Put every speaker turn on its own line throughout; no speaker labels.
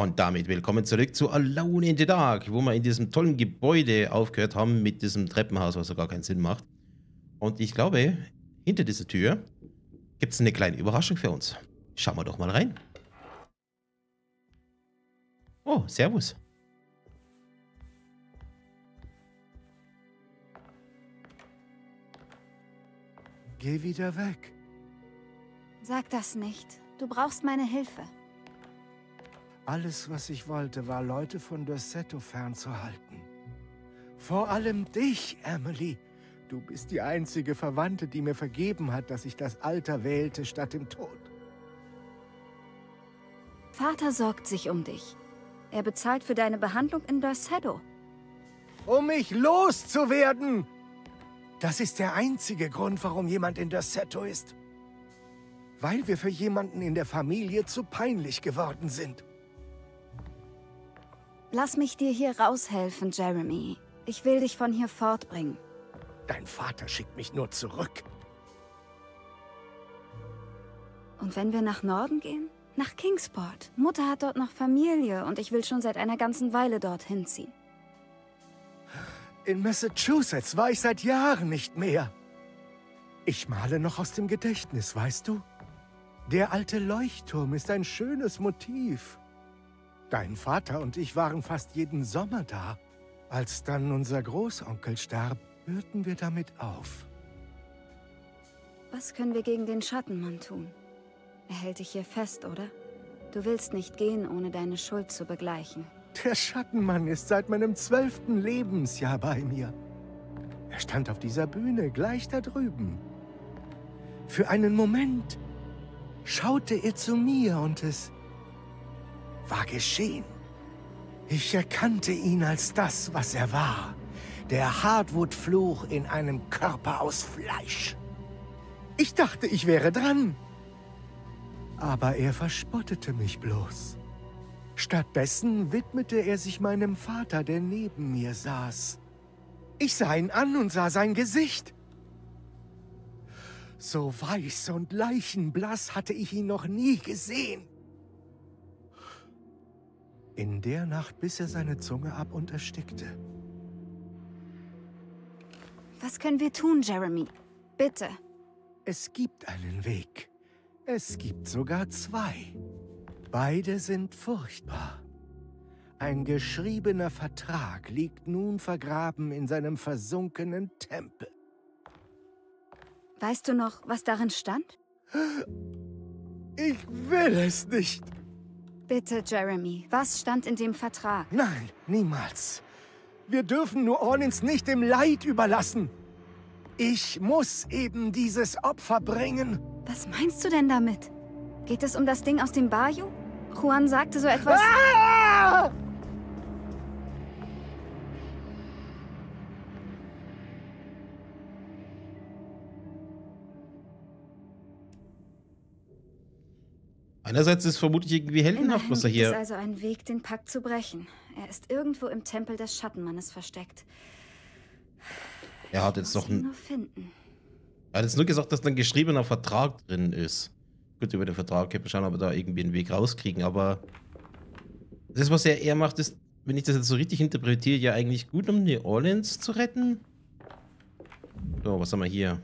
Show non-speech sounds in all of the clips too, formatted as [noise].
Und damit willkommen zurück zu Alone in the Dark, wo wir in diesem tollen Gebäude aufgehört haben mit diesem Treppenhaus, was so gar keinen Sinn macht. Und ich glaube, hinter dieser Tür gibt es eine kleine Überraschung für uns. Schauen wir doch mal rein. Oh, Servus.
Geh wieder weg.
Sag das nicht. Du brauchst meine Hilfe.
Alles, was ich wollte, war, Leute von Dorsetto fernzuhalten. Vor allem dich, Emily. Du bist die einzige Verwandte, die mir vergeben hat, dass ich das Alter wählte statt dem Tod.
Vater sorgt sich um dich. Er bezahlt für deine Behandlung in Dorsetto.
Um mich loszuwerden! Das ist der einzige Grund, warum jemand in Dorsetto ist. Weil wir für jemanden in der Familie zu peinlich geworden sind.
Lass mich dir hier raushelfen, Jeremy. Ich will dich von hier fortbringen.
Dein Vater schickt mich nur zurück.
Und wenn wir nach Norden gehen? Nach Kingsport. Mutter hat dort noch Familie und ich will schon seit einer ganzen Weile dorthin ziehen.
In Massachusetts war ich seit Jahren nicht mehr. Ich male noch aus dem Gedächtnis, weißt du? Der alte Leuchtturm ist ein schönes Motiv. Dein Vater und ich waren fast jeden Sommer da. Als dann unser Großonkel starb, hörten wir damit auf.
Was können wir gegen den Schattenmann tun? Er hält dich hier fest, oder? Du willst nicht gehen, ohne deine Schuld zu begleichen.
Der Schattenmann ist seit meinem zwölften Lebensjahr bei mir. Er stand auf dieser Bühne gleich da drüben. Für einen Moment schaute er zu mir und es war geschehen. Ich erkannte ihn als das, was er war. Der Hardwood-Fluch in einem Körper aus Fleisch. Ich dachte, ich wäre dran. Aber er verspottete mich bloß. Stattdessen widmete er sich meinem Vater, der neben mir saß. Ich sah ihn an und sah sein Gesicht. So weiß und leichenblass hatte ich ihn noch nie gesehen. In der Nacht biss er seine Zunge ab und erstickte.
Was können wir tun, Jeremy? Bitte.
Es gibt einen Weg. Es gibt sogar zwei. Beide sind furchtbar. Ein geschriebener Vertrag liegt nun vergraben in seinem versunkenen Tempel.
Weißt du noch, was darin stand?
Ich will es nicht.
Bitte, Jeremy, was stand in dem Vertrag?
Nein, niemals. Wir dürfen New Orleans nicht dem Leid überlassen. Ich muss eben dieses Opfer bringen.
Was meinst du denn damit? Geht es um das Ding aus dem Bayou? Juan sagte so etwas...
Ah!
Einerseits ist es vermutlich irgendwie heldenhaft, was er
gibt es
hier...
also einen Weg, den Pakt zu brechen. Er ist irgendwo im Tempel des Schattenmannes versteckt.
Er hat jetzt noch ein... Er hat jetzt nur gesagt, dass da ein geschriebener Vertrag drin ist. Gut, über den Vertrag können wir schauen, ob wir da irgendwie einen Weg rauskriegen, aber das, was er eher macht, ist, wenn ich das jetzt so richtig interpretiere, ja eigentlich gut, um New Orleans zu retten. So, was haben wir hier?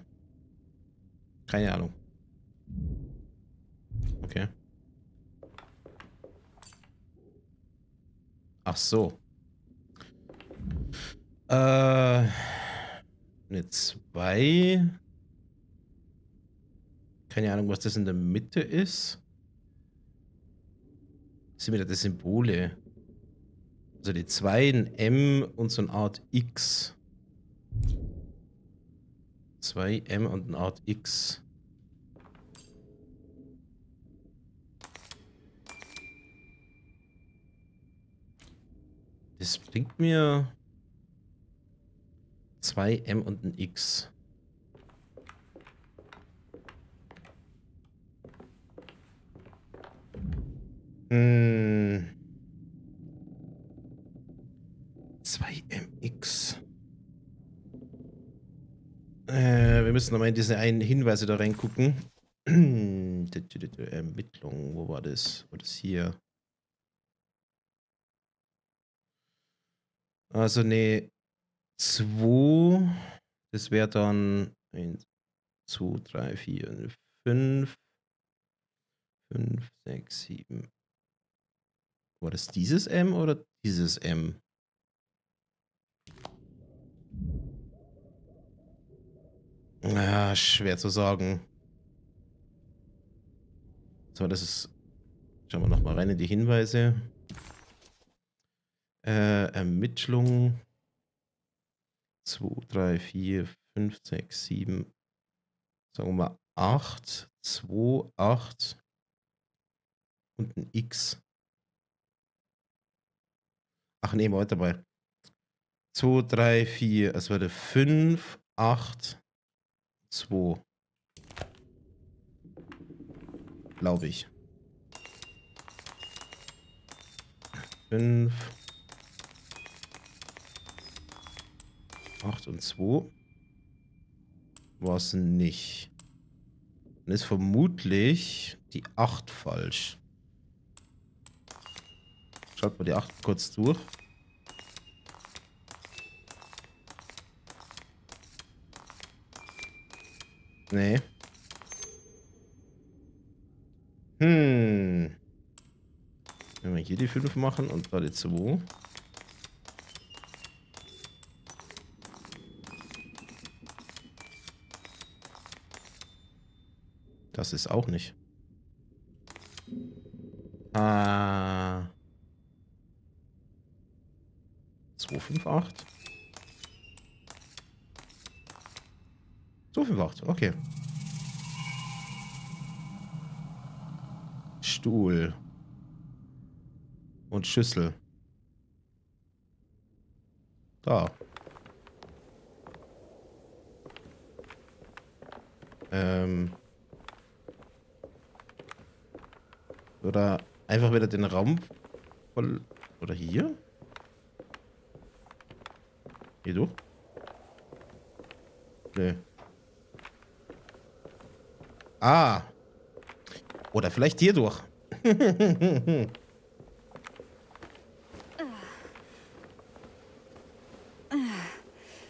Keine Ahnung. Okay. Ach so. Äh, eine 2. Keine Ahnung, was das in der Mitte ist. Das sind wieder die Symbole. Also die 2, ein M und so eine Art X. 2 M und eine Art X. Das bringt mir 2 M und ein X. Hm. 2MX. Äh, wir müssen nochmal in diese einen Hinweise da reingucken. [clears throat] Ermittlung, wo war das? War das hier? Also ne 2, das wäre dann 1, 2, 3, 4, 5. 5, 6, 7. War das dieses M oder dieses M? Ja, schwer zu sagen. So, das ist. Schauen wir nochmal rein in die Hinweise. Äh, Ermittlung. 2, 3, 4, 5, 6, 7. Sagen wir mal 8, 2, 8 und ein X. Ach nee, mal. 2, 3, 4. Es würde 5, 8, 2. Glaube ich. 5, 8 und 2. War es nicht. Dann ist vermutlich die 8 falsch. Schaut mal die 8 kurz durch. Nee. Hm. Wenn wir hier die 5 machen und da die 2. Das ist auch nicht. Ah. 258. 258, okay. Stuhl. Und Schüssel. Da. Ähm. Oder einfach wieder den Raum voll. Oder hier? Hier durch? Nö. Ah. Oder vielleicht hier durch. [laughs]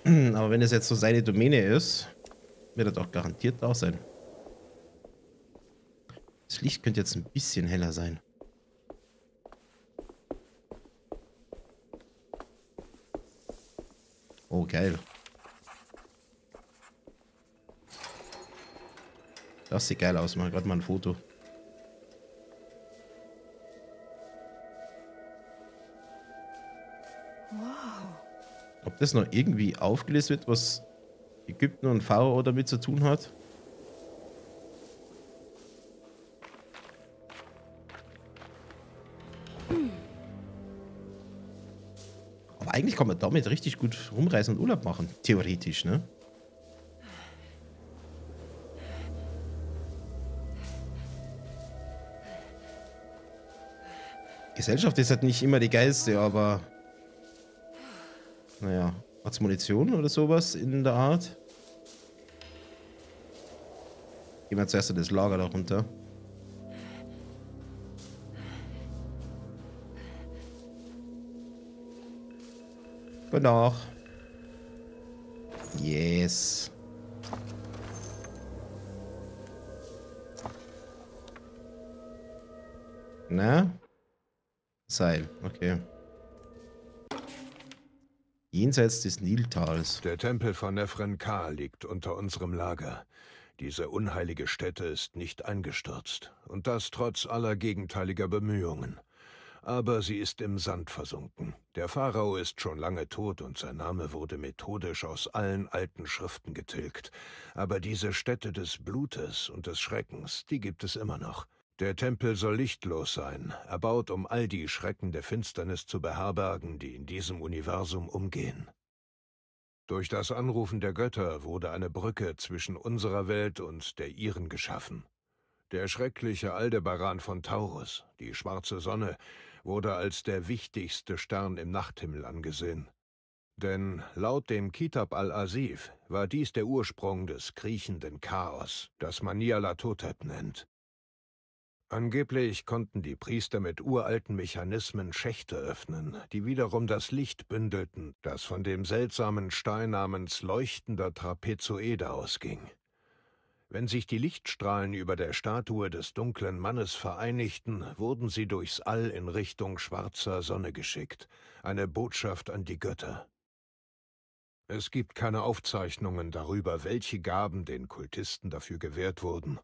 Aber wenn es jetzt so seine Domäne ist, wird er doch garantiert da sein. Licht könnte jetzt ein bisschen heller sein. Oh, geil. Das sieht geil aus. Mal gerade mal ein Foto. Wow. Ob das noch irgendwie aufgelöst wird, was Ägypten und Pharao damit zu tun hat? Eigentlich kann man damit richtig gut rumreisen und Urlaub machen. Theoretisch, ne? Gesellschaft ist halt nicht immer die geilste, aber... Naja, hat's Munition oder sowas in der Art? Gehen wir zuerst das Lager da runter. Gute Nacht. Yes. Na? Seil, okay. Jenseits des Niltals.
Der Tempel von Nefren Ka liegt unter unserem Lager. Diese unheilige Stätte ist nicht eingestürzt. Und das trotz aller gegenteiliger Bemühungen. Aber sie ist im Sand versunken. Der Pharao ist schon lange tot und sein Name wurde methodisch aus allen alten Schriften getilgt. Aber diese Stätte des Blutes und des Schreckens, die gibt es immer noch. Der Tempel soll lichtlos sein, erbaut, um all die Schrecken der Finsternis zu beherbergen, die in diesem Universum umgehen. Durch das Anrufen der Götter wurde eine Brücke zwischen unserer Welt und der ihren geschaffen. Der schreckliche Aldebaran von Taurus, die schwarze Sonne, wurde als der wichtigste Stern im Nachthimmel angesehen. Denn laut dem Kitab al-Asif war dies der Ursprung des kriechenden Chaos, das man Nialatotep nennt. Angeblich konnten die Priester mit uralten Mechanismen Schächte öffnen, die wiederum das Licht bündelten, das von dem seltsamen Stein namens leuchtender Trapezoede ausging. Wenn sich die Lichtstrahlen über der Statue des dunklen Mannes vereinigten, wurden sie durchs All in Richtung schwarzer Sonne geschickt, eine Botschaft an die Götter. Es gibt keine Aufzeichnungen darüber, welche Gaben den Kultisten dafür gewährt wurden,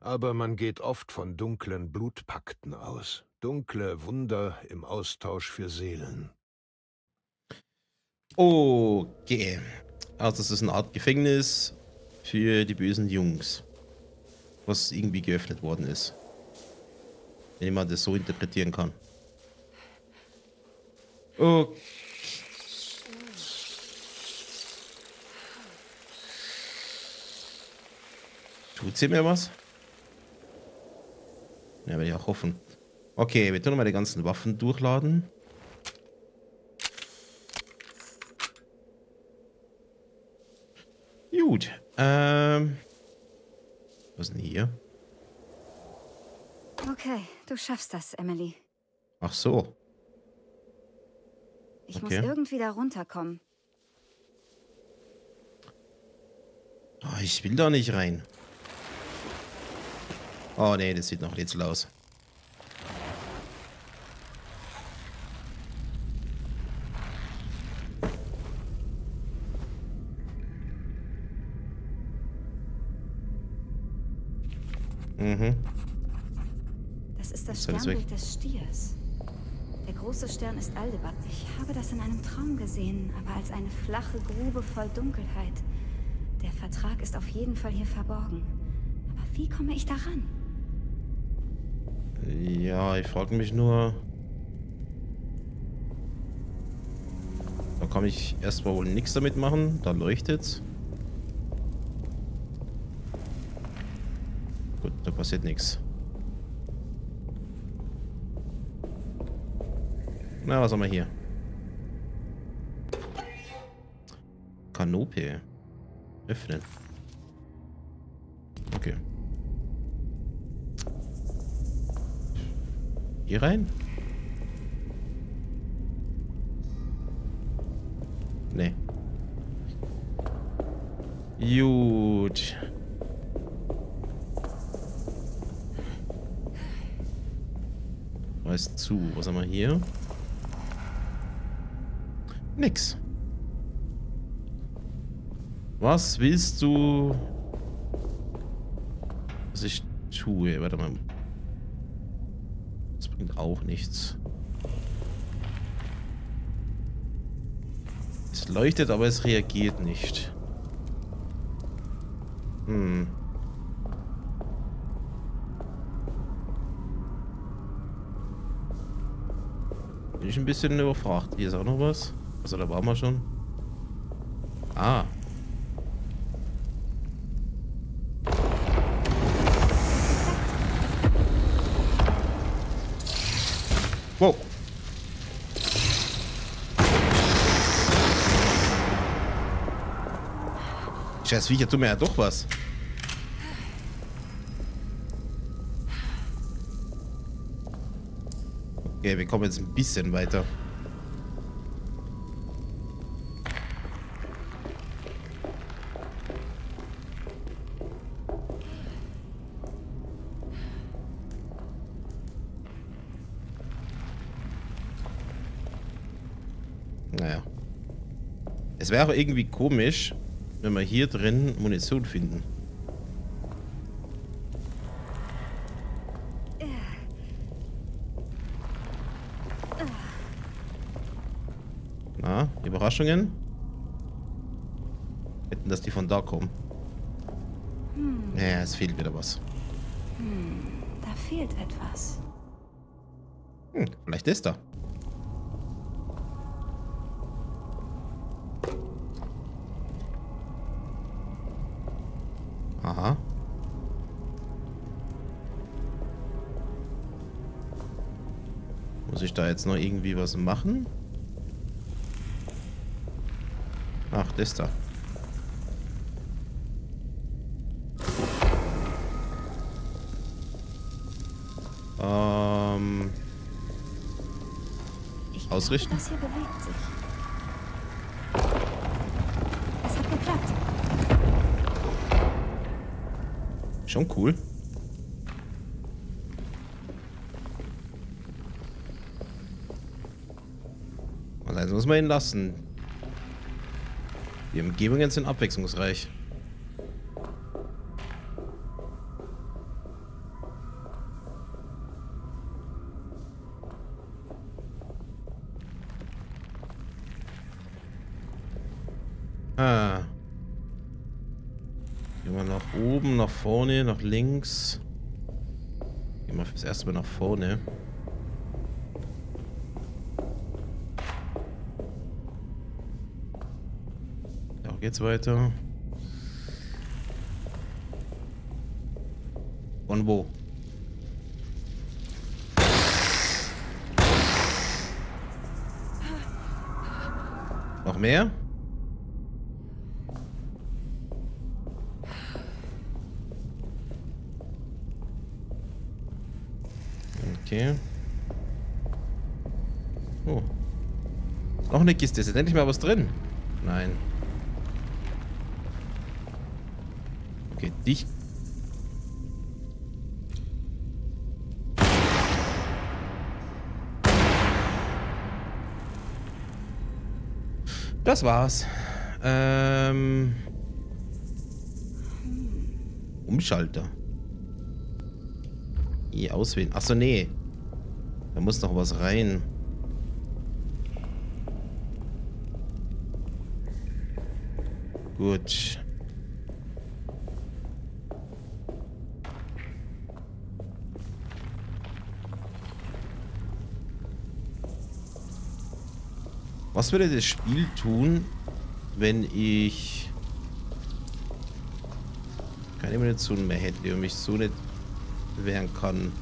aber man geht oft von dunklen Blutpakten aus, dunkle Wunder im Austausch für Seelen.
Okay. Also es ist eine Art Gefängnis für die bösen Jungs. Was irgendwie geöffnet worden ist. Wenn man das so interpretieren kann. Okay. Tut sie mir was? Ja, werde ich auch hoffen. Okay, wir tun mal die ganzen Waffen durchladen. Gut. Ähm. Was ist denn hier?
Okay, du schaffst das, Emily.
Ach so.
Ich
Okay.
muss irgendwie da runterkommen.
Oh, ich will da nicht rein. Oh nee, das sieht noch Rätsel aus.
Das ist
weg?
Des Stiers. Der große Stern ist Aldebaran. Ich habe das in einem Traum gesehen, aber als eine flache Grube voll Dunkelheit. Der Vertrag ist auf jeden Fall hier verborgen. Aber wie komme ich daran?
Ja, ich frage mich nur. Da kann ich erstmal wohl nichts damit machen. Da leuchtet's. Gut, da passiert nichts. Na, was haben wir hier? Kanope. Öffnen. Okay. Hier rein? Nee. Gut. Weiß zu. Was haben wir hier? Nix. Was willst du, was ich tue? Warte mal. Das bringt auch nichts. Es leuchtet, aber es reagiert nicht. Hm. Bin ich ein bisschen überfragt. Hier ist auch noch was. Also da waren wir schon. Ah. Wow. Scheiß Viecher tun mir ja doch was. Okay, wir kommen jetzt ein bisschen weiter. Es wäre irgendwie komisch, wenn wir hier drin Munition finden. Na, Überraschungen? Hätten, dass die von da kommen. Naja, es fehlt wieder was.
Da fehlt etwas.
Hm, vielleicht ist da. Jetzt noch irgendwie was machen? Ach, das da. Ähm,
Ich
Ausrichten?
Das hier bewegt sich. Es hat geklappt.
schon cool. Ihn lassen. Die Umgebungen sind abwechslungsreich. Ah. Nach oben, nach vorne, nach links. Gehen wir fürs erste Mal nach vorne. Geht's weiter. Von wo? Noch mehr? Okay. Oh. Noch eine Kiste. Ist jetzt endlich mal was drin? Nein. Okay, dich. Das war's. Ähm. Umschalter. I auswählen. Achso, nee. Da muss noch was rein. Gut. Was würde das Spiel tun, wenn ich keine Munition mehr hätte und mich so nicht wehren kann?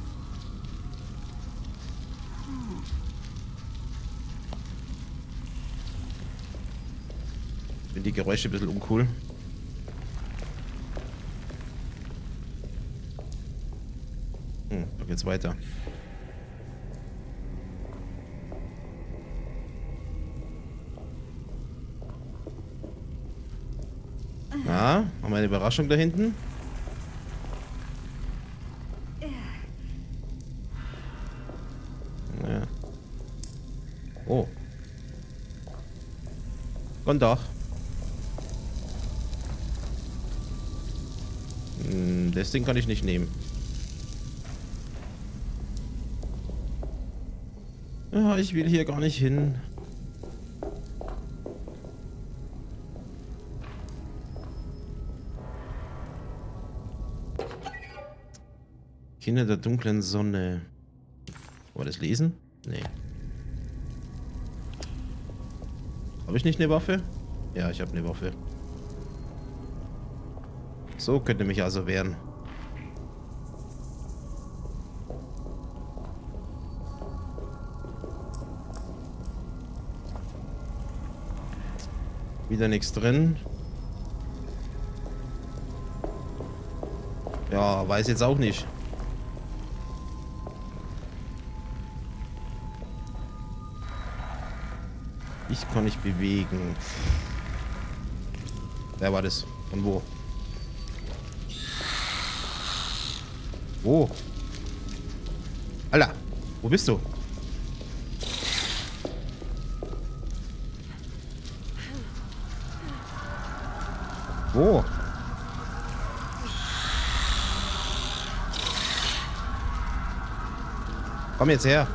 Finde die Geräusche ein bisschen uncool. Hm, da geht's weiter. Ah, haben eine Überraschung da hinten? Ja. Oh. Guten Tag. Hm, Das Ding kann ich nicht nehmen. Ja, ich will hier gar nicht hin. Kinder der dunklen Sonne. Wir das lesen? Nee. Habe ich nicht eine Waffe? Ja, ich habe eine Waffe. So könnte mich also wehren. Wieder nichts drin. Ja, weiß jetzt auch nicht. Ich kann nicht bewegen. Wer war das? Von wo? Wo? Alter, wo bist du? Wo? Komm jetzt her.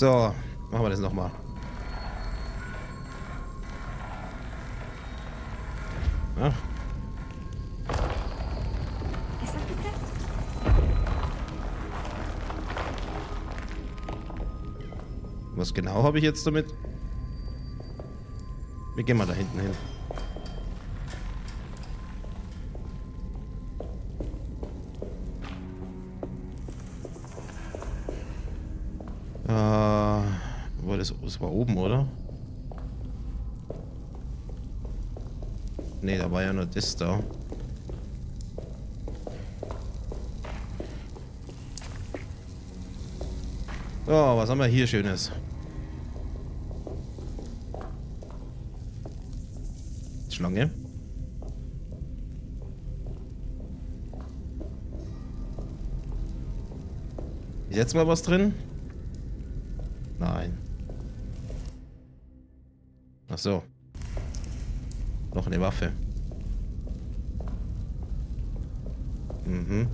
So, machen wir das nochmal. Ja, was genau habe ich jetzt damit? Wir gehen mal da hinten hin. War oben, oder? Ne, da war ja nur das da. So, was haben wir hier Schönes? Schlange. Ist jetzt mal was drin? So. Noch eine Waffe. Mhm.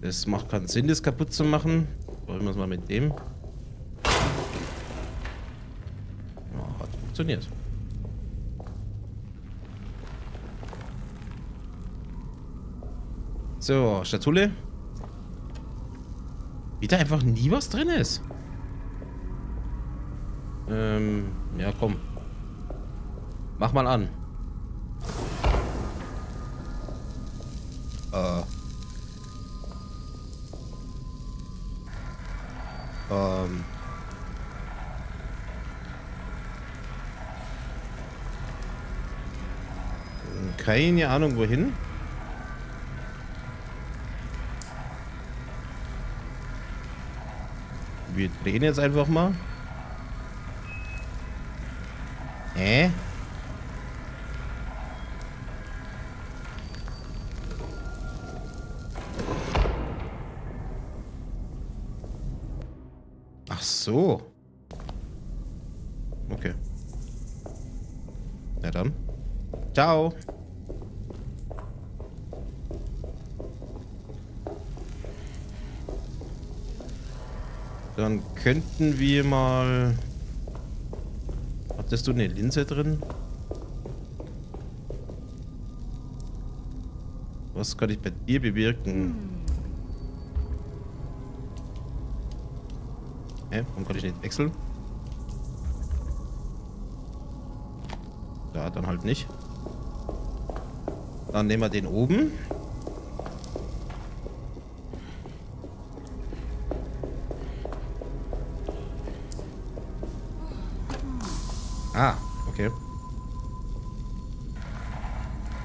Es macht keinen Sinn, das kaputt zu machen. Wollen wir es mal mit dem. Ja, hat funktioniert. So, Schatulle. Wieder einfach nie was drin ist. Ähm, ja komm. Mach mal an. Äh. Ähm. Keine Ahnung wohin. Wir drehen jetzt einfach mal. Könnten wir mal... Hattest du eine Linse drin? Was kann ich bei dir bewirken? Hä? Warum kann ich nicht wechseln? Ja, dann halt nicht. Dann nehmen wir den oben. Ah, okay.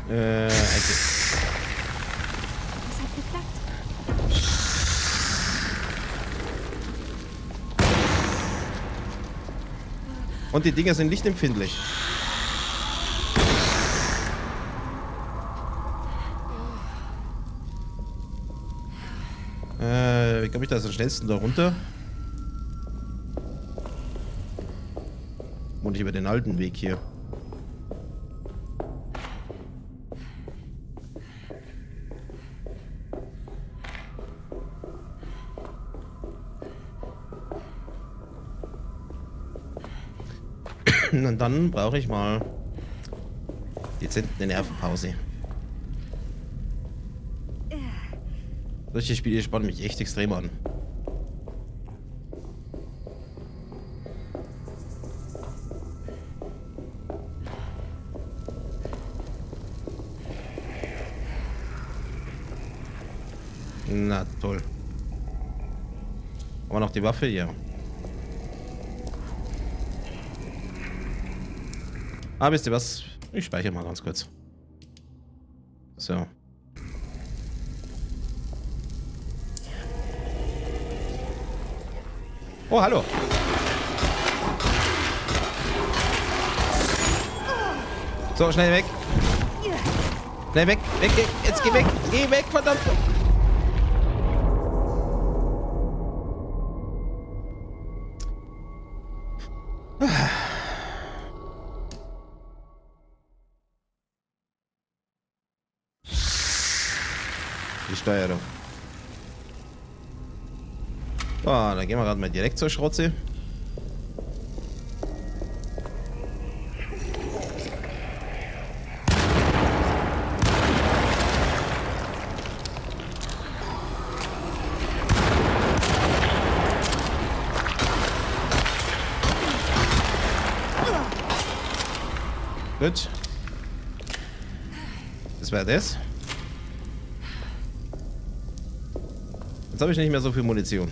Äh,
hat geklappt.
Und die Dinger sind lichtempfindlich. Äh, wie komme ich da am schnellsten da runter? Nicht über den alten Weg hier. [coughs] Und dann brauche ich mal dezent eine Nervenpause. Solche Spiele spannen mich echt extrem an. Die Waffe? Ja. Ah, wisst ihr was? Ich speichere mal ganz kurz. So. Oh, hallo. So, schnell weg. Schnell weg, weg, weg. Jetzt geh weg. Geh weg, verdammt. So, dann gehen wir gerade mal direkt zur Schrotze. Gut. Das wäre das. Jetzt habe ich nicht mehr so viel Munition.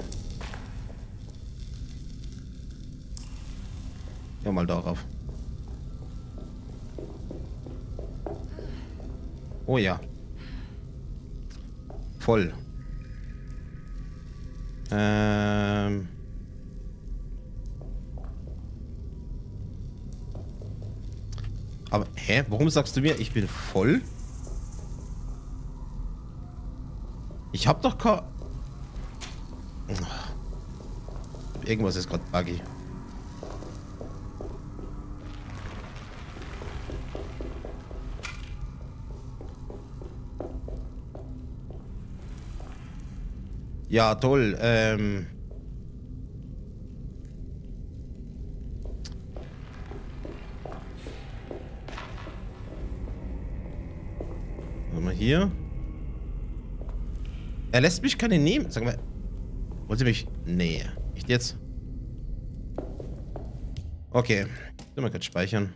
Oh ja. Voll. Ähm. Aber, hä? Warum sagst du mir, ich bin voll? Ich hab doch kein... Irgendwas ist gerade buggy. Ja, toll. Ähm... Mal hier. Er lässt mich keine nehmen. Sag mal. Wollen Sie mich. Nee. Echt jetzt? Okay. Ich mal kurz speichern.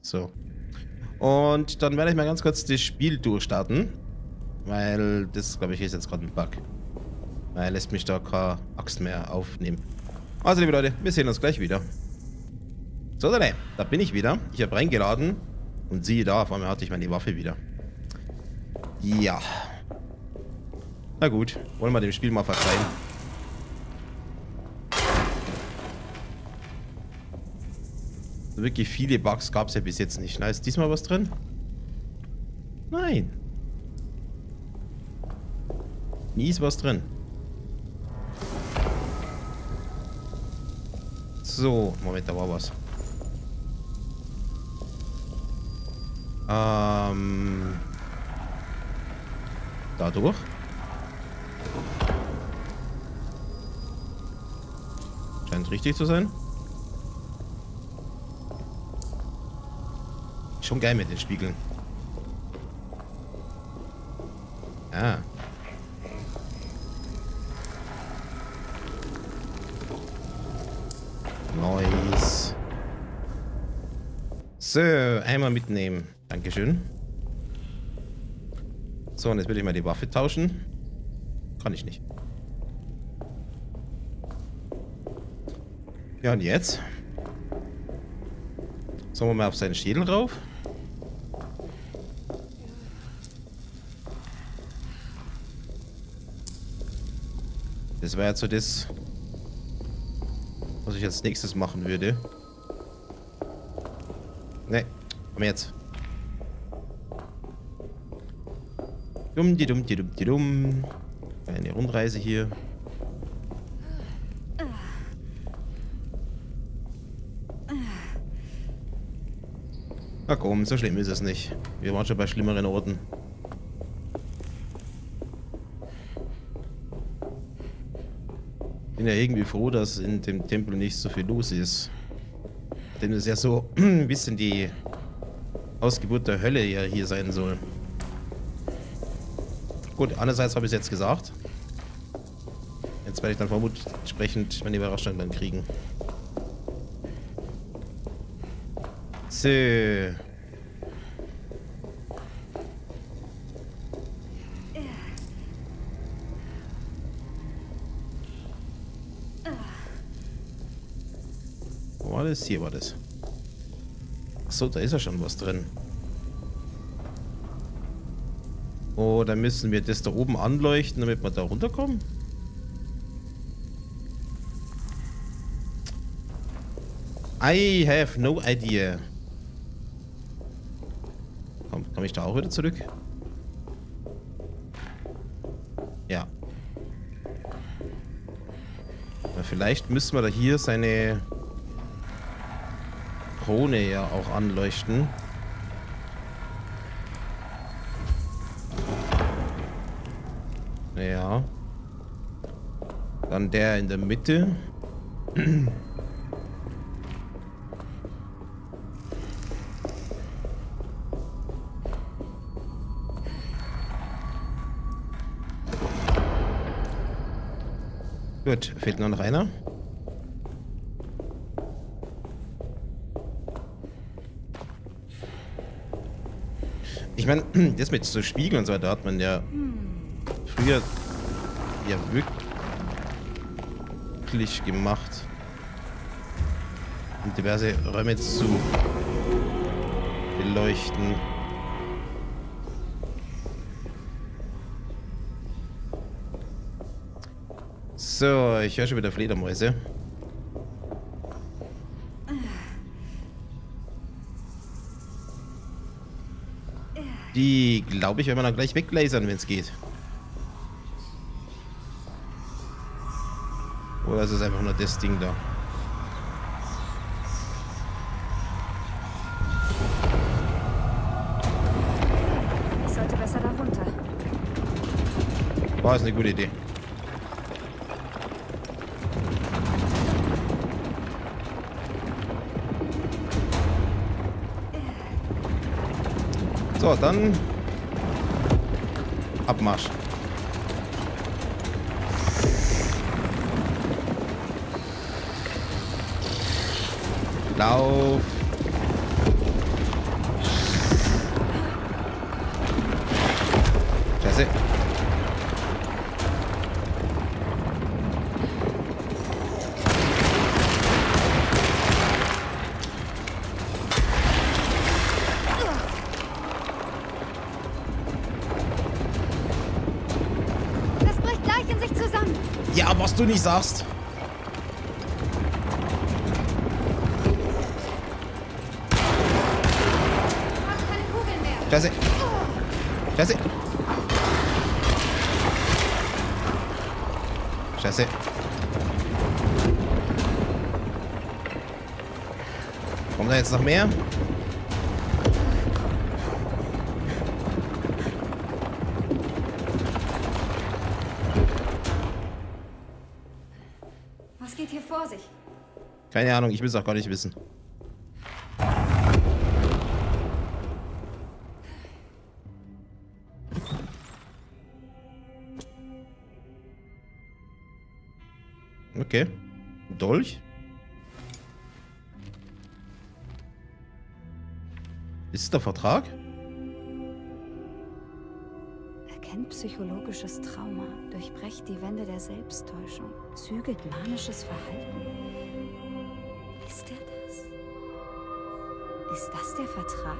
So. Und dann werde ich mal ganz kurz das Spiel durchstarten. Weil das, glaube ich, ist jetzt gerade ein Bug. Weil er lässt mich da keine Axt mehr aufnehmen. Also, liebe Leute, wir sehen uns gleich wieder. So, dann, da bin ich wieder. Ich habe reingeladen. Und siehe da, auf einmal hatte ich meine Waffe wieder. Ja. Na gut, wollen wir dem Spiel mal verzeihen. Wirklich viele Bugs gab es ja bis jetzt nicht. Na, ist diesmal was drin? Nein. Nie ist was drin. So, Moment, da war was. Ähm... Dadurch. Scheint richtig zu sein. Schon geil mit den Spiegeln. Ah. So, einmal mitnehmen. Dankeschön. So, und jetzt will ich mal die Waffe tauschen. Kann ich nicht. Ja, und jetzt? Sollen wir mal auf seinen Schädel rauf? Das wäre jetzt so das, was ich als nächstes machen würde. Komm jetzt. Dumm, die dumm, die dumm, die dumm. Eine Rundreise hier. Na komm, so schlimm ist es nicht. Wir waren schon bei schlimmeren Orten. Bin ja irgendwie froh, dass in dem Tempel nicht so viel los ist. Denn es ja so [clears throat] ein bisschen die Ausgeburt der Hölle ja hier sein soll. Gut, andererseits habe ich es jetzt gesagt. Jetzt werde ich dann vermutlich entsprechend meine Überraschung dann kriegen. So. Wo war das? Hier war das. Achso, da ist ja schon was drin. Oh, dann müssen wir das da oben anleuchten, damit wir da runterkommen. I have no idea. Komm, komme ich da auch wieder zurück? Ja. Na, vielleicht müssen wir da hier seine Krone ja auch anleuchten. Ja. Dann der in der Mitte. Gut, fehlt nur noch einer. Ich meine, [clears throat] das mit so Spiegeln und so weiter hat man ja früher ja wirklich gemacht, um diverse Räume zu beleuchten. So, ich höre schon wieder Fledermäuse. Die, glaube ich, werden wir dann gleich weglasern, wenn es geht. Oder ist es einfach nur das Ding da?
Ich sollte besser da runter.
War es eine gute Idee. So, dann Abmarsch. Lauf. Ja, was du nicht sagst. Scheiße. Scheiße. Scheiße. Kommt da jetzt noch mehr? Keine Ahnung, ich will es auch gar nicht wissen. Okay. Dolch? Ist es der Vertrag?
Erkennt psychologisches Trauma, durchbrecht die Wände der Selbsttäuschung, zügelt manisches Verhalten. Ist er das? Ist das der Vertrag?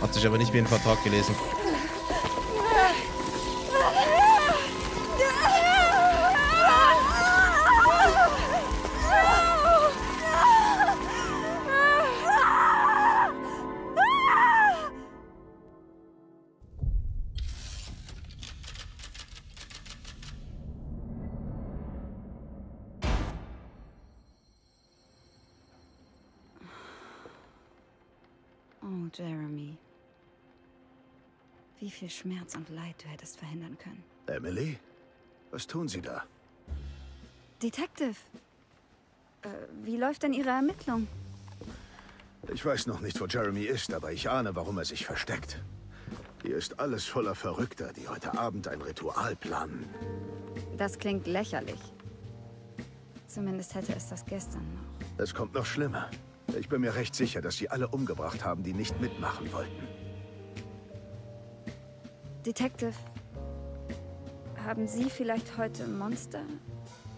Hat sich aber nicht wie ein Vertrag gelesen.
Jeremy. Wie viel Schmerz und Leid du hättest verhindern können.
Emily? Was tun Sie da?
Detective! Äh, wie läuft denn Ihre Ermittlung?
Ich weiß noch nicht, wo Jeremy ist, aber ich ahne, warum er sich versteckt. Hier ist alles voller Verrückter, die heute Abend ein Ritual planen.
Das klingt lächerlich. Zumindest hätte es das gestern noch.
Es kommt noch schlimmer. Ich bin mir recht sicher, dass sie alle umgebracht haben, die nicht mitmachen wollten.
Detective, haben Sie vielleicht heute Monster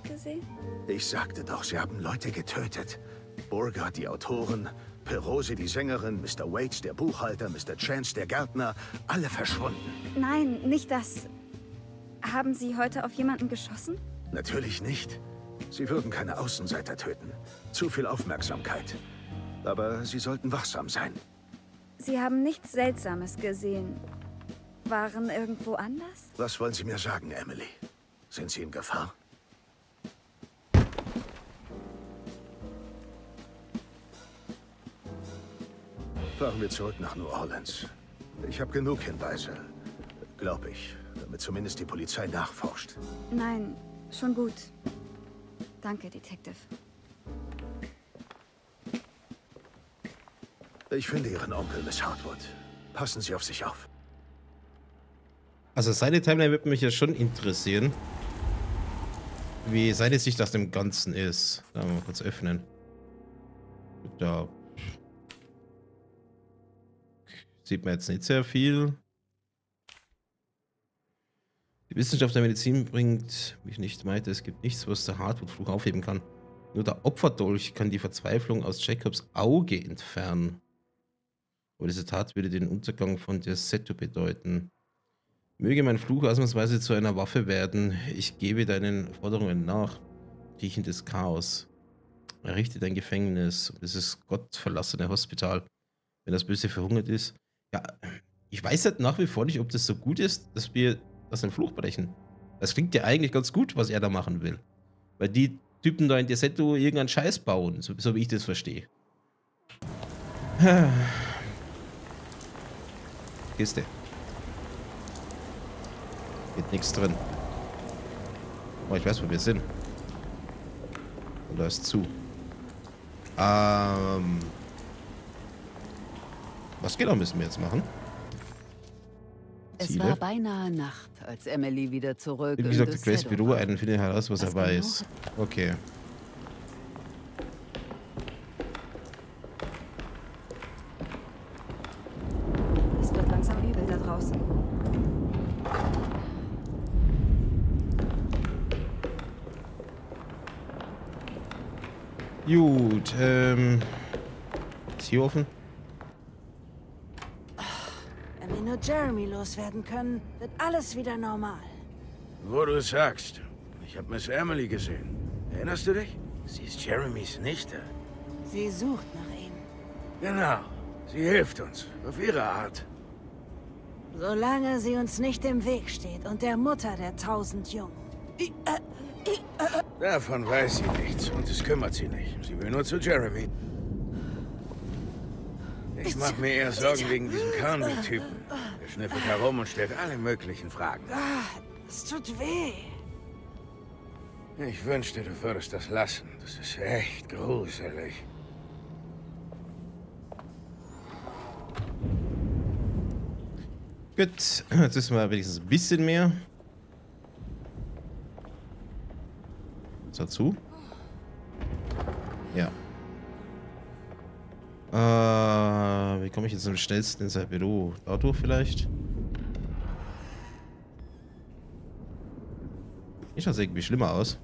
gesehen?
Ich sagte doch, sie haben Leute getötet. Burger, die Autoren, Perose, die Sängerin, Mr. Waits, der Buchhalter, Mr. Chance, der Gärtner, alle verschwunden.
Nein, nicht das. Haben Sie heute auf jemanden geschossen?
Natürlich nicht. Sie würden keine Außenseiter töten. Zu viel Aufmerksamkeit. Aber sie sollten wachsam sein.
Sie haben nichts Seltsames gesehen. Waren irgendwo anders?
Was wollen Sie mir sagen, Emily? Sind Sie in Gefahr? Fahren wir zurück nach New Orleans. Ich habe genug Hinweise, glaube ich, damit zumindest die Polizei nachforscht.
Nein, schon gut. Danke, Detective.
Ich finde Ihren Onkel, Miss Hartwood. Passen Sie auf sich auf.
Also seine Timeline wird mich ja schon interessieren. Wie seine Sicht aus dem Ganzen ist. Da mal kurz öffnen. Da. Sieht man jetzt nicht sehr viel. Die Wissenschaft der Medizin bringt mich nicht weiter. Es gibt nichts, was der Hardwood-Fluch aufheben kann. Nur der Opferdolch kann die Verzweiflung aus Jacobs Auge entfernen. Aber diese Tat würde den Untergang von der Seto bedeuten. Möge mein Fluch ausnahmsweise zu einer Waffe werden. Ich gebe deinen Forderungen nach. Riechendes Chaos. Errichte dein Gefängnis. Dieses gottverlassene Hospital. Wenn das Böse verhungert ist. Ja, ich weiß halt nach wie vor nicht, ob das so gut ist, dass wir das in Fluch brechen. Das klingt ja eigentlich ganz gut, was er da machen will. Weil die Typen da in Desetto irgendeinen Scheiß bauen, so, so wie ich das verstehe. Kiste. Geht nichts drin. Oh, ich weiß, wo wir sind. Und da ist zu. Ähm. Was genau müssen wir jetzt machen?
Es war beinahe Nacht, als Emily wieder zurück
Wie gesagt, Grace Büro einen findet heraus, was, was er weiß. Genau? Okay.
Es wird langsam übel da draußen.
Gut, ähm. Ist hier offen?
nur Jeremy loswerden können, wird alles wieder normal.
Wo du sagst. Ich habe Miss Emily gesehen. Erinnerst du dich? Sie ist Jeremys Nichte.
Sie sucht nach ihm.
Genau. Sie hilft uns. Auf ihre Art.
Solange sie uns nicht im Weg steht und der Mutter der tausend Jungen. Äh,
Davon weiß sie nichts und es kümmert sie nicht. Sie will nur zu Jeremy. Ich mache mir eher Sorgen wegen diesem Carnby-Typen. Er schnüffelt herum und stellt alle möglichen Fragen.
Es tut weh.
Ich wünschte, du würdest das lassen. Das ist echt gruselig.
Gut, jetzt wissen wir wenigstens ein bisschen mehr. Ist dazu? Ja. Äh, wie komme ich jetzt am schnellsten in sein Büro? Dadurch vielleicht? Hier schaut irgendwie schlimmer aus.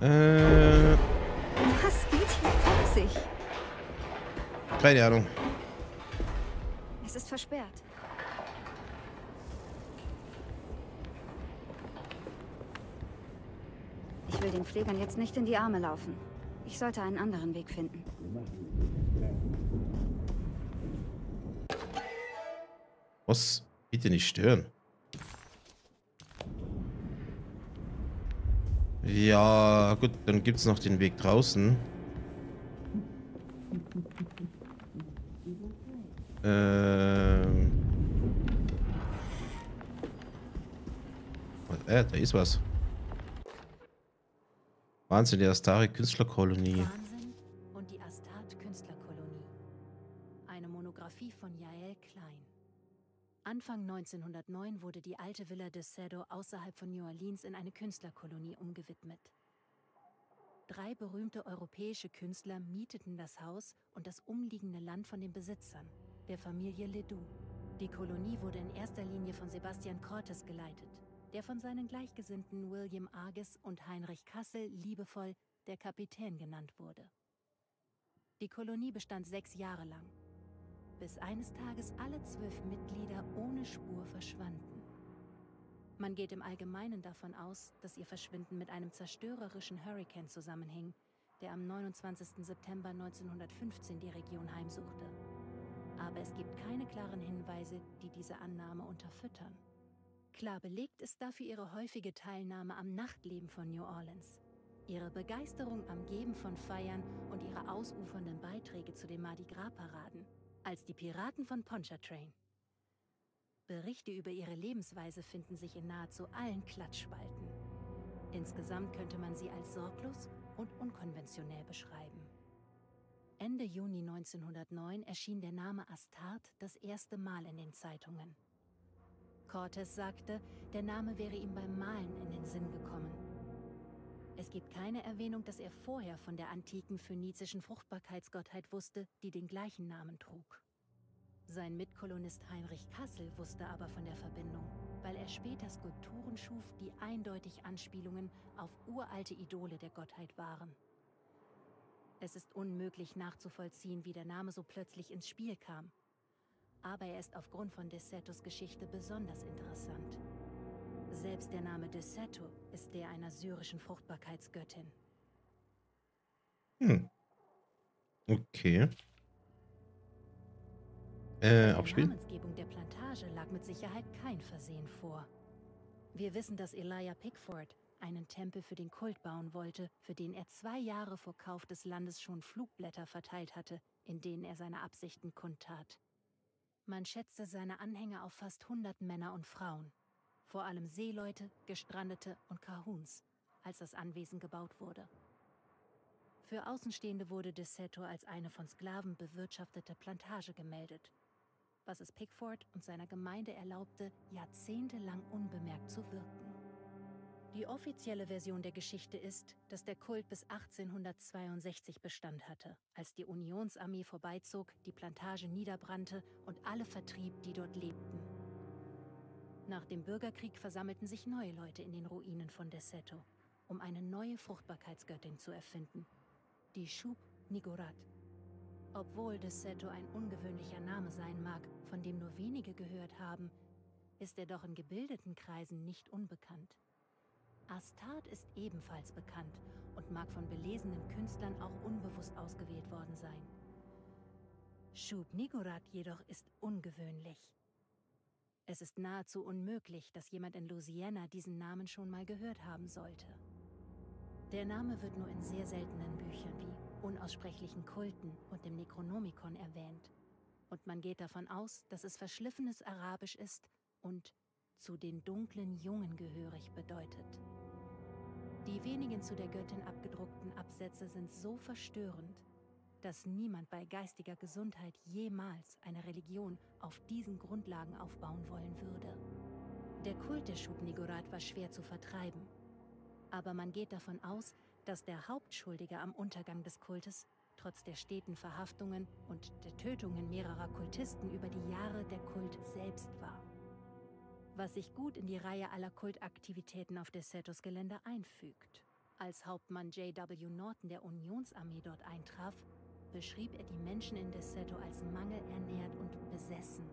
Äh.
Was geht hier vor sich?
Keine Ahnung.
Es ist versperrt. Ich will den Pflegern jetzt nicht in die Arme laufen. Ich sollte einen anderen Weg finden.
Was? Bitte nicht stören. Ja, gut, dann gibt es noch den Weg draußen. Ähm. Äh, da ist was. Wahnsinn, die Astari Künstlerkolonie.
Wahnsinn und die Astart Künstlerkolonie. Eine Monographie von Jael Klein. Anfang 1909 wurde die alte Villa de Cedo außerhalb von New Orleans in eine Künstlerkolonie umgewidmet. Drei berühmte europäische Künstler mieteten das Haus und das umliegende Land von den Besitzern, der Familie Ledoux. Die Kolonie wurde in erster Linie von Sebastian Cortes geleitet der von seinen Gleichgesinnten William Arges und Heinrich Kassel liebevoll der Kapitän genannt wurde. Die Kolonie bestand sechs Jahre lang, bis eines Tages alle zwölf Mitglieder ohne Spur verschwanden. Man geht im Allgemeinen davon aus, dass ihr Verschwinden mit einem zerstörerischen Hurrikan zusammenhing, der am 29. September 1915 die Region heimsuchte. Aber es gibt keine klaren Hinweise, die diese Annahme unterfüttern. Klar belegt ist dafür ihre häufige Teilnahme am Nachtleben von New Orleans. Ihre Begeisterung am Geben von Feiern und ihre ausufernden Beiträge zu den Mardi Gras-Paraden als die Piraten von Pontchartrain. Berichte über ihre Lebensweise finden sich in nahezu allen Klatschspalten. Insgesamt könnte man sie als sorglos und unkonventionell beschreiben. Ende Juni 1909 erschien der Name Astart das erste Mal in den Zeitungen. Cortes sagte, der Name wäre ihm beim Malen in den Sinn gekommen. Es gibt keine Erwähnung, dass er vorher von der antiken phönizischen Fruchtbarkeitsgottheit wusste, die den gleichen Namen trug. Sein Mitkolonist Heinrich Kassel wusste aber von der Verbindung, weil er später Skulpturen schuf, die eindeutig Anspielungen auf uralte Idole der Gottheit waren. Es ist unmöglich nachzuvollziehen, wie der Name so plötzlich ins Spiel kam. Aber er ist aufgrund von Desetos Geschichte besonders interessant. Selbst der Name Deseto ist der einer syrischen Fruchtbarkeitsgöttin.
Hm. Okay. Äh, abspielen?
Der Namensgebung der Plantage lag mit Sicherheit kein Versehen vor. Wir wissen, dass Elijah Pickford einen Tempel für den Kult bauen wollte, für den er zwei Jahre vor Kauf des Landes schon Flugblätter verteilt hatte, in denen er seine Absichten kundtat. Man schätzte seine Anhänger auf fast 100 Männer und Frauen, vor allem Seeleute, Gestrandete und Kahuns, als das Anwesen gebaut wurde. Für Außenstehende wurde Deseto als eine von Sklaven bewirtschaftete Plantage gemeldet was es Pickford und seiner Gemeinde erlaubte, jahrzehntelang unbemerkt zu wirken. Die offizielle Version der Geschichte ist, dass der Kult bis 1862 Bestand hatte, als die Unionsarmee vorbeizog, die Plantage niederbrannte und alle vertrieb, die dort lebten. Nach dem Bürgerkrieg versammelten sich neue Leute in den Ruinen von Deseto, um eine neue Fruchtbarkeitsgöttin zu erfinden, die Shub Nigorat. Obwohl Deseto ein ungewöhnlicher Name sein mag, von dem nur wenige gehört haben, ist er doch in gebildeten Kreisen nicht unbekannt. Astad ist ebenfalls bekannt und mag von belesenen Künstlern auch unbewusst ausgewählt worden sein. Shub Nigorat jedoch ist ungewöhnlich. Es ist nahezu unmöglich, dass jemand in Louisiana diesen Namen schon mal gehört haben sollte. Der Name wird nur in sehr seltenen Büchern wie unaussprechlichen Kulten und dem Necronomicon erwähnt. Und man geht davon aus, dass es verschliffenes Arabisch ist und zu den dunklen Jungen gehörig bedeutet. Die wenigen zu der Göttin abgedruckten Absätze sind so verstörend, dass niemand bei geistiger Gesundheit jemals eine Religion auf diesen Grundlagen aufbauen wollen würde. Der Kult der Schubnigorat war schwer zu vertreiben, aber man geht davon aus, dass der Hauptschuldige am Untergang des Kultes trotz der steten Verhaftungen und der Tötungen mehrerer Kultisten über die Jahre der Kult selbst war. Was sich gut in die Reihe aller Kultaktivitäten auf Desetos Gelände einfügt. Als Hauptmann J.W. Norton der Unionsarmee dort eintraf, beschrieb er die Menschen in Deseto als mangelernährt und besessen.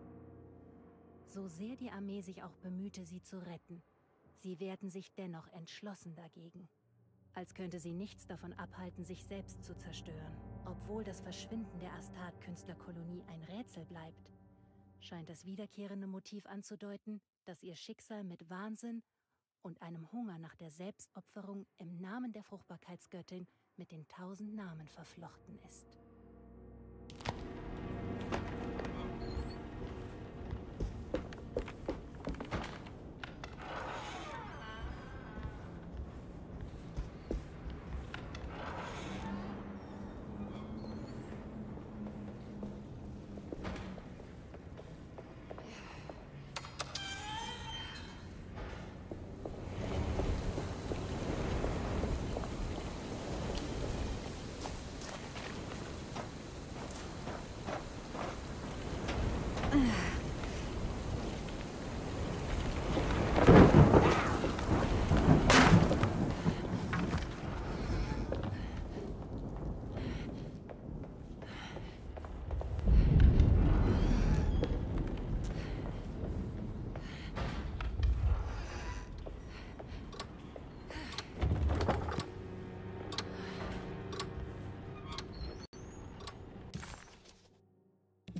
So sehr die Armee sich auch bemühte, sie zu retten, sie wehrten sich dennoch entschlossen dagegen als könnte sie nichts davon abhalten, sich selbst zu zerstören. Obwohl das Verschwinden der Astad-Künstlerkolonie ein Rätsel bleibt, scheint das wiederkehrende Motiv anzudeuten, dass ihr Schicksal mit Wahnsinn und einem Hunger nach der Selbstopferung im Namen der Fruchtbarkeitsgöttin mit den tausend Namen verflochten ist.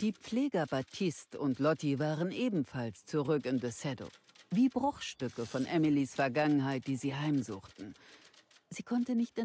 Die Pfleger Baptiste und Lotti waren ebenfalls zurück in Desedo. Wie Bruchstücke von Emilys Vergangenheit, die sie heimsuchten. Sie konnte nicht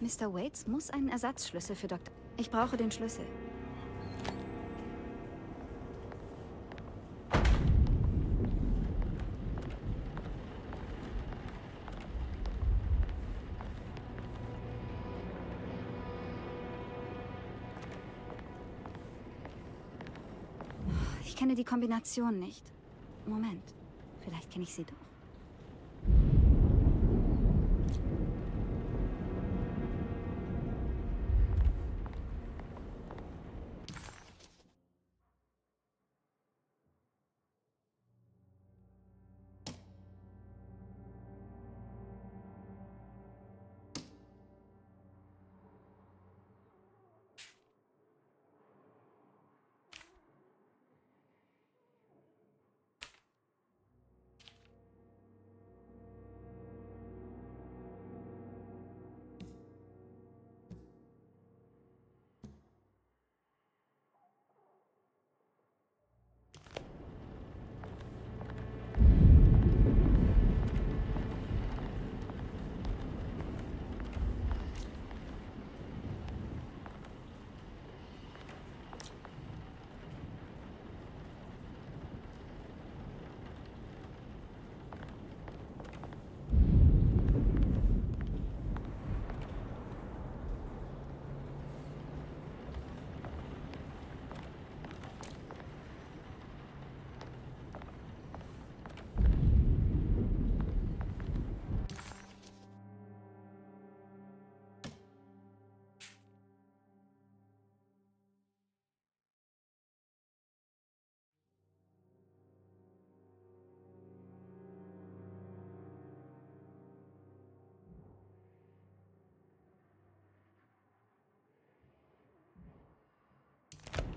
Mr. Waits muss einen Ersatzschlüssel für Dr. Ich brauche den Schlüssel. Ich kenne die Kombination nicht. Moment, vielleicht kenne ich sie doch.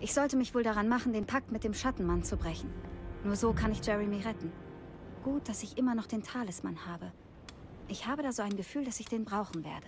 Ich sollte mich wohl daran machen, den Pakt mit dem Schattenmann zu brechen. Nur so kann ich Jeremy retten. Gut, dass ich immer noch den Talisman habe. Ich habe da so ein Gefühl, dass ich den brauchen werde.